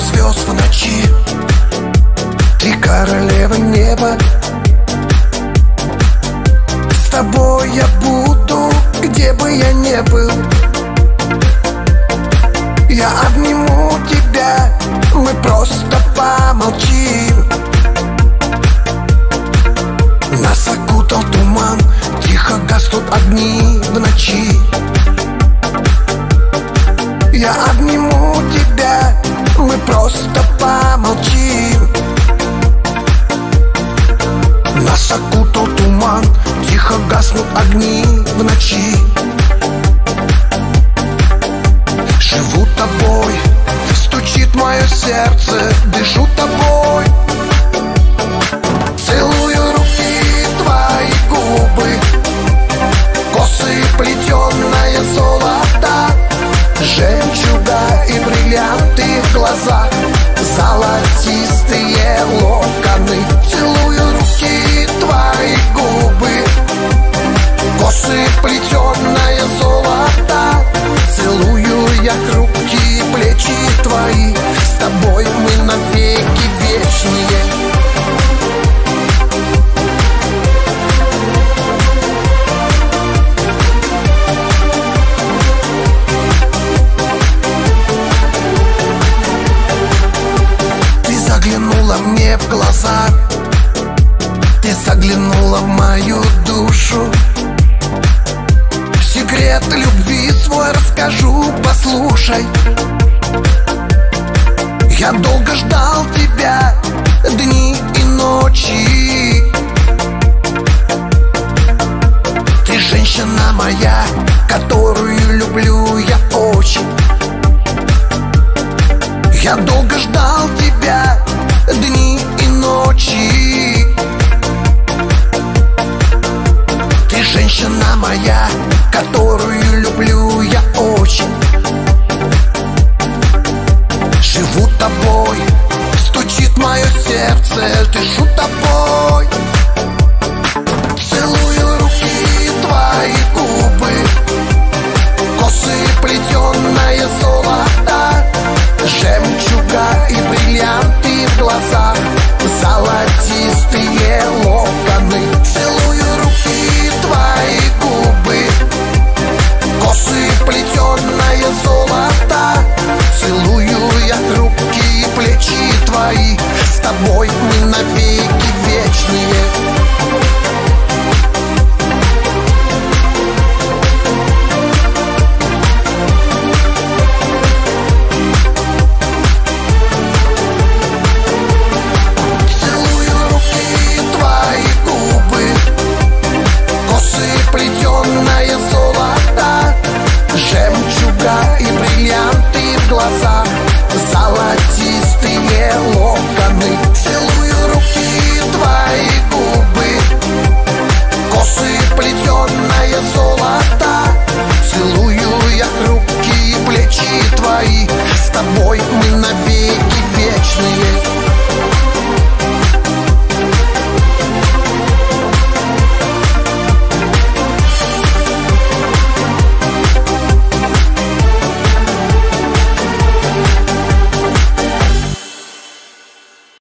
Звезд в ночи. Ты королева неба. С тобой я буду, где бы я не был гаснут огни в ночи. Живу тобой, стучит мое сердце, дышу тобой. Целую руки твои губы Косы плетеное золото Жемчуга и бриллианты в глазах Золотистые локоны. Целую мне в глаза. Ты заглянула в мою душу. Секрет любви свой расскажу, послушай. Я долго ждал тебя дни и ночи. Ты женщина моя, которую люблю я очень. Я долго ждал сердце, дышу